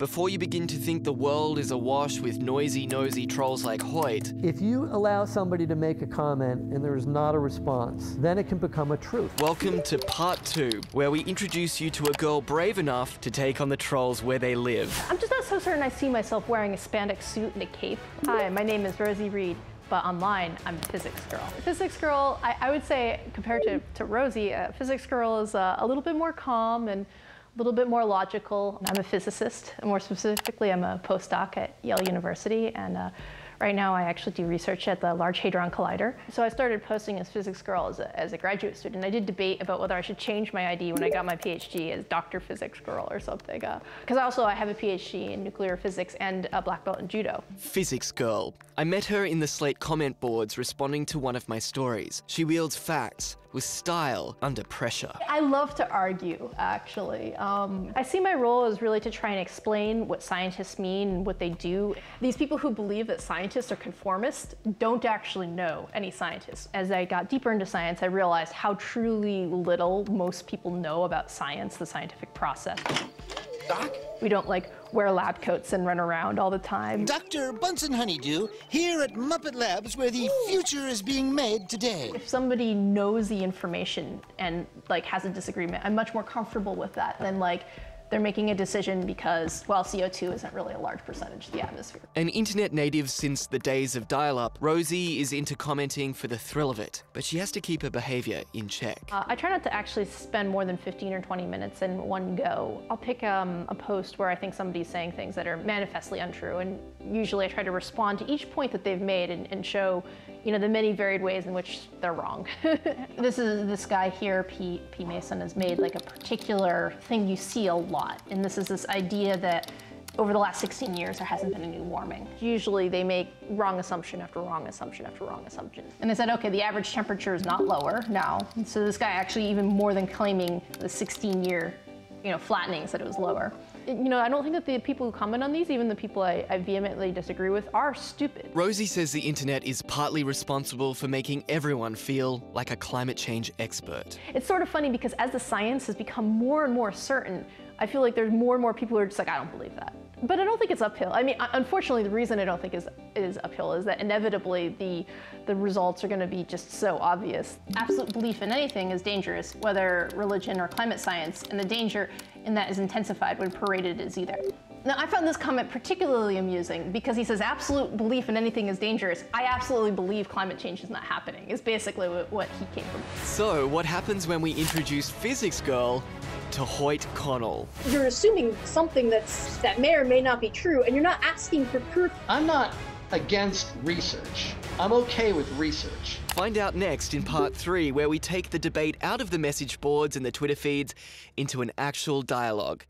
before you begin to think the world is awash with noisy, nosy trolls like Hoyt, If you allow somebody to make a comment and there is not a response, then it can become a truth. welcome to part two, where we introduce you to a girl brave enough to take on the trolls where they live. I'm just not so certain I see myself wearing a spandex suit and a cape. Hi, my name is Rosi Reed, but online I'm a physics girl. Physics girl, I, I would say, compared to, to Rosi, uh, physics girl is uh, a little bit more calm and a little bit more logical. I'm a physicist. More specifically, I'm a postdoc at Yale University, and uh, right now I actually do research at the Large Hadron Collider. So I started posting as physics girl as a, as a graduate student. I did debate about whether I should change my ID when I got my PhD as Dr. Physics Girl or something. Because also I have a PhD in nuclear physics and a black belt in judo. Physics Girl. I met her in the Slate comment boards responding to one of my stories. She wields facts with style under pressure. I love to argue, actually. Um, I see my role as really to try and explain what scientists mean and what they do. These people who believe that scientists are conformists don't actually know any scientists. As I got deeper into science, I realized how truly little most people know about science, the scientific process. Doc? We don't like wear lab coats and run around all the time. Dr. Bunsen Honeydew, here at Muppet Labs, where the future is being made today. If somebody knows the information and like has a disagreement, I'm much more comfortable with that than like they're making a decision because well CO2 isn't really a large percentage of the atmosphere. An internet native since the days of dial up, Rosi is into commenting for the thrill of it, but she has to keep her behavior in check. Uh, I try not to actually spend more than 15 or 20 minutes in one go. I'll pick um, a post where I think somebody's saying things that are manifestly untrue, and usually I try to respond to each point that they've made and, and show, you know, the many varied ways in which they're wrong. this is this guy here, P. P. Mason, has made like a particular thing you see a lot, and this is this idea that over the last 16 years, there hasn't been any warming. Usually they make wrong assumption after wrong assumption after wrong assumption. And they said, okay, the average temperature is not lower now. And so this guy actually even more than claiming the 16 year, you know, flattening said it was lower. You know, I don't think that the people who comment on these, even the people I, I vehemently disagree with, are stupid. Rosi says the internet is partly responsible for making everyone feel like a climate change expert. It's sort of funny because as the science has become more and more certain, I feel like there's more and more people who are just like, I don't believe that. But I don't think it's uphill. I mean, unfortunately, the reason I don't think is is uphill is that inevitably the the results are going to be just so obvious. Absolute belief in anything is dangerous, whether religion or climate science, and the danger in that is intensified when paraded as either. Now, I found this comment particularly amusing because he says absolute belief in anything is dangerous. I absolutely believe climate change is not happening. Is basically what, what he came from. So, what happens when we introduce Physics Girl to Hoyt Connell? You're assuming something that's that may or may not be true, and you're not asking for proof. I'm not against research. I'm okay with research. Find out next in part three, where we take the debate out of the message boards and the Twitter feeds into an actual dialogue.